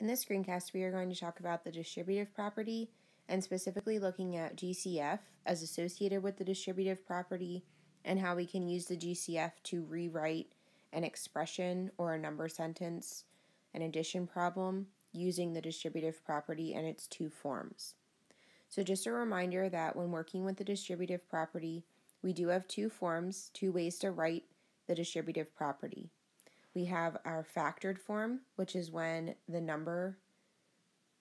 In this screencast, we are going to talk about the distributive property and specifically looking at GCF as associated with the distributive property and how we can use the GCF to rewrite an expression or a number sentence, an addition problem, using the distributive property and its two forms. So just a reminder that when working with the distributive property, we do have two forms, two ways to write the distributive property. We have our factored form, which is when the number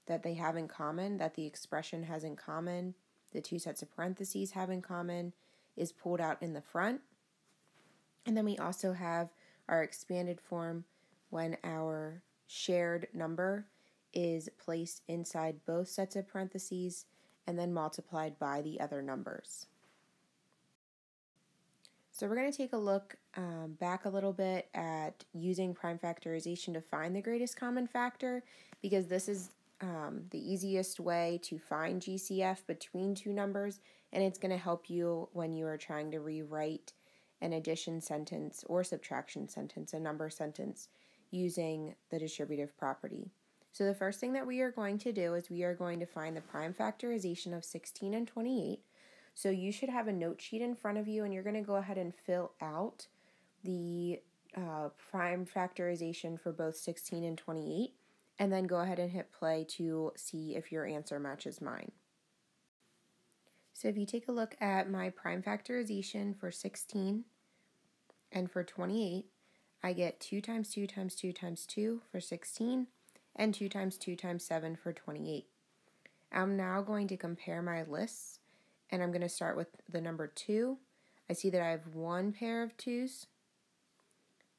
that they have in common, that the expression has in common, the two sets of parentheses have in common, is pulled out in the front. And then we also have our expanded form when our shared number is placed inside both sets of parentheses and then multiplied by the other numbers. So we're going to take a look um, back a little bit at using prime factorization to find the greatest common factor because this is um, the easiest way to find GCF between two numbers and it's going to help you when you are trying to rewrite an addition sentence or subtraction sentence, a number sentence, using the distributive property. So the first thing that we are going to do is we are going to find the prime factorization of 16 and 28 so you should have a note sheet in front of you and you're going to go ahead and fill out the uh, prime factorization for both 16 and 28 and then go ahead and hit play to see if your answer matches mine. So if you take a look at my prime factorization for 16 and for 28, I get 2 times 2 times 2 times 2 for 16 and 2 times 2 times 7 for 28. I'm now going to compare my lists and I'm going to start with the number 2. I see that I have one pair of 2's,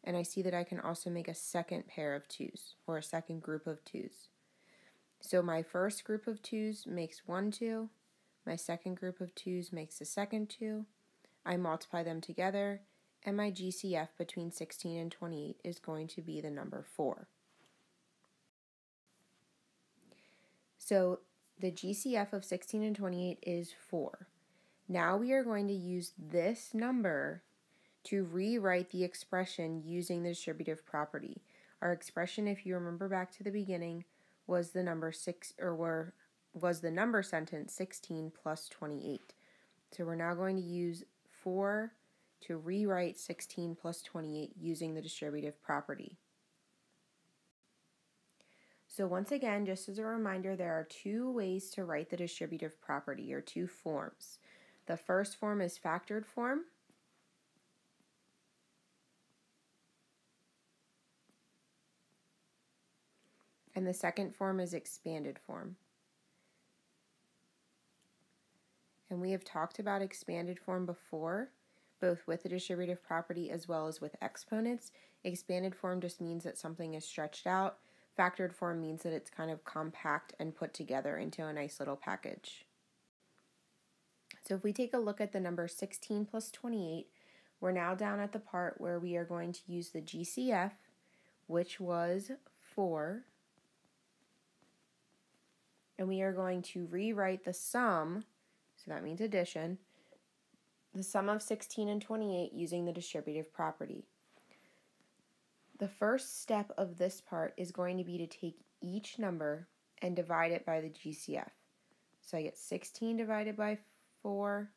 and I see that I can also make a second pair of 2's, or a second group of 2's. So my first group of 2's makes one 2, my second group of 2's makes a second 2, I multiply them together, and my GCF between 16 and 28 is going to be the number 4. So the GCF of 16 and 28 is 4. Now we are going to use this number to rewrite the expression using the distributive property. Our expression, if you remember back to the beginning, was the number 6 or were was the number sentence 16 plus 28. So we're now going to use 4 to rewrite 16 plus 28 using the distributive property. So once again, just as a reminder, there are two ways to write the distributive property, or two forms. The first form is factored form. And the second form is expanded form. And we have talked about expanded form before, both with the distributive property as well as with exponents. Expanded form just means that something is stretched out Factored form means that it's kind of compact and put together into a nice little package. So if we take a look at the number 16 plus 28, we're now down at the part where we are going to use the GCF, which was 4. And we are going to rewrite the sum, so that means addition, the sum of 16 and 28 using the distributive property. The first step of this part is going to be to take each number and divide it by the GCF. So I get 16 divided by 4,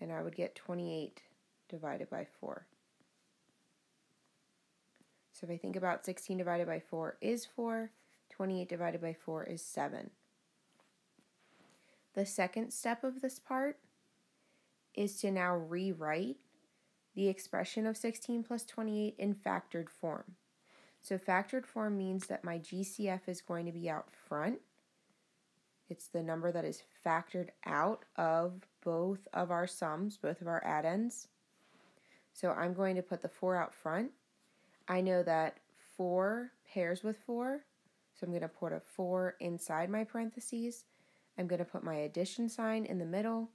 and I would get 28 divided by 4. So if I think about 16 divided by 4 is 4, 28 divided by 4 is 7. The second step of this part is to now rewrite the expression of 16 plus 28 in factored form. So factored form means that my GCF is going to be out front. It's the number that is factored out of both of our sums, both of our addends. So I'm going to put the 4 out front. I know that 4 pairs with 4, so I'm going to put a 4 inside my parentheses. I'm going to put my addition sign in the middle,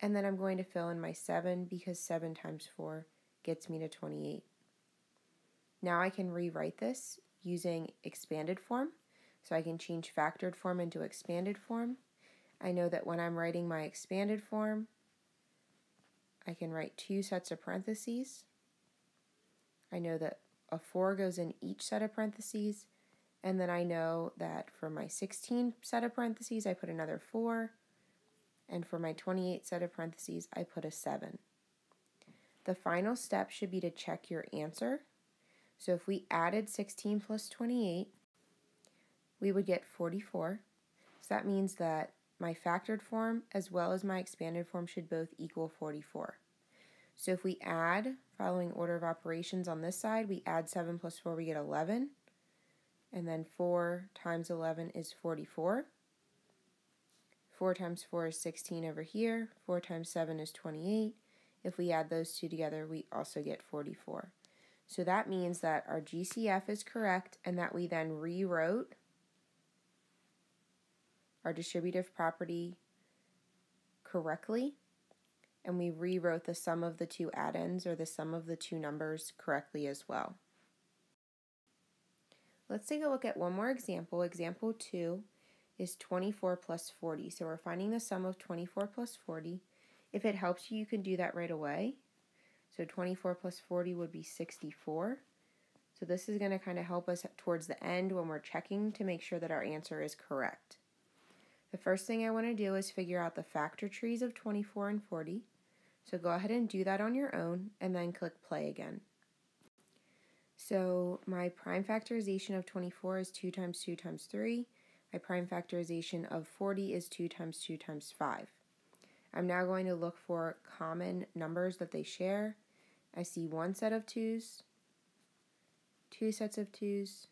and then I'm going to fill in my 7 because 7 times 4 gets me to 28. Now I can rewrite this using expanded form. So I can change factored form into expanded form. I know that when I'm writing my expanded form, I can write two sets of parentheses. I know that a 4 goes in each set of parentheses, And then I know that for my 16 set of parentheses, I put another 4. And for my 28 set of parentheses, I put a 7. The final step should be to check your answer. So if we added 16 plus 28, we would get 44. So that means that my factored form as well as my expanded form should both equal 44. So if we add, following order of operations on this side, we add 7 plus 4, we get 11. And then 4 times 11 is 44. 4 times 4 is 16 over here. 4 times 7 is 28. If we add those two together, we also get 44. So that means that our GCF is correct and that we then rewrote our distributive property correctly and we rewrote the sum of the two addends or the sum of the two numbers correctly as well. Let's take a look at one more example. Example 2 is 24 plus 40. So we're finding the sum of 24 plus 40. If it helps you, you can do that right away. So 24 plus 40 would be 64. So this is going to kind of help us towards the end when we're checking to make sure that our answer is correct. The first thing I want to do is figure out the factor trees of 24 and 40. So go ahead and do that on your own and then click play again. So my prime factorization of 24 is 2 times 2 times 3. My prime factorization of 40 is 2 times 2 times 5. I'm now going to look for common numbers that they share. I see one set of 2's, two sets of 2's,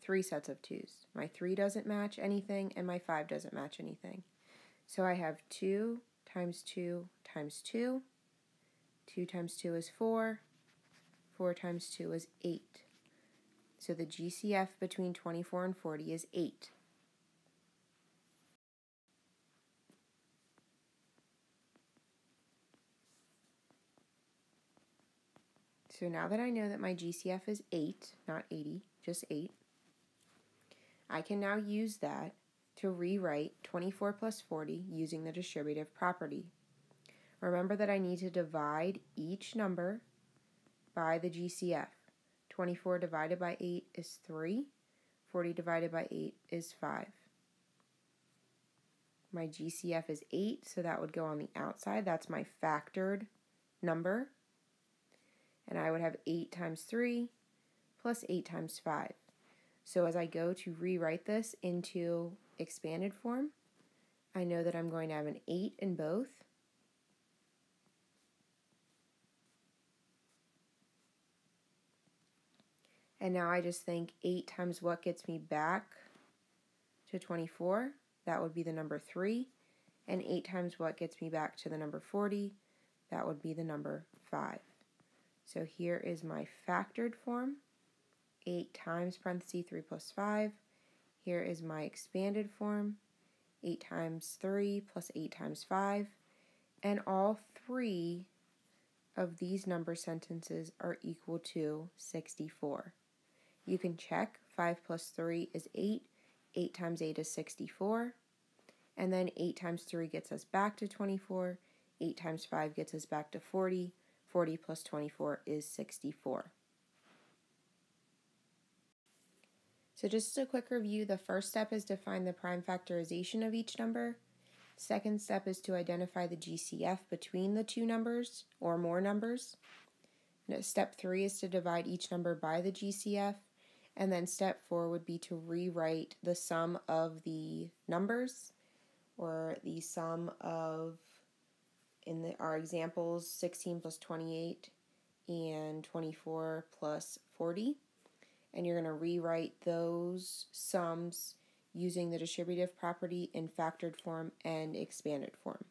three sets of 2's. My 3 doesn't match anything, and my 5 doesn't match anything. So I have 2 times 2 times 2. 2 times 2 is 4. 4 times 2 is 8. So the GCF between 24 and 40 is 8. So now that I know that my GCF is 8, not 80, just 8, I can now use that to rewrite 24 plus 40 using the distributive property. Remember that I need to divide each number by the GCF. 24 divided by 8 is 3. 40 divided by 8 is 5. My GCF is 8, so that would go on the outside. That's my factored number. And I would have 8 times 3 plus 8 times 5. So as I go to rewrite this into expanded form, I know that I'm going to have an 8 in both. And now I just think 8 times what gets me back to 24? That would be the number 3. And 8 times what gets me back to the number 40? That would be the number 5. So here is my factored form. 8 times parenthesis 3 plus 5. Here is my expanded form. 8 times 3 plus 8 times 5. And all three of these number sentences are equal to 64. You can check 5 plus 3 is 8. 8 times 8 is 64. And then 8 times 3 gets us back to 24. 8 times 5 gets us back to 40. 40 plus 24 is 64. So just as a quick review, the first step is to find the prime factorization of each number. Second step is to identify the GCF between the two numbers or more numbers. Step three is to divide each number by the GCF. And then step four would be to rewrite the sum of the numbers or the sum of, in the, our examples, 16 plus 28 and 24 plus 40. And you're going to rewrite those sums using the distributive property in factored form and expanded form.